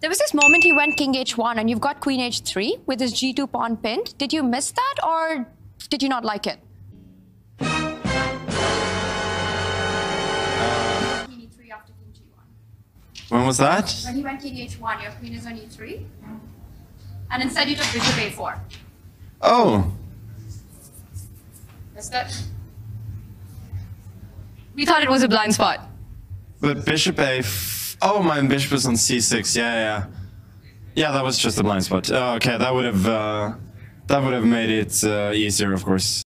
There was this moment he went king h1 and you've got queen h3 with his g2 pawn pinned. Did you miss that or did you not like it? When was that? When he went king h1, your queen is on e3. And instead you took bishop a4. Oh. Missed it? We thought it was a blind spot. But bishop a4 oh, my bishop is on c6. Yeah, yeah. Yeah, that was just a blind spot. Oh, okay, that would have uh, that would have made it uh, easier, of course.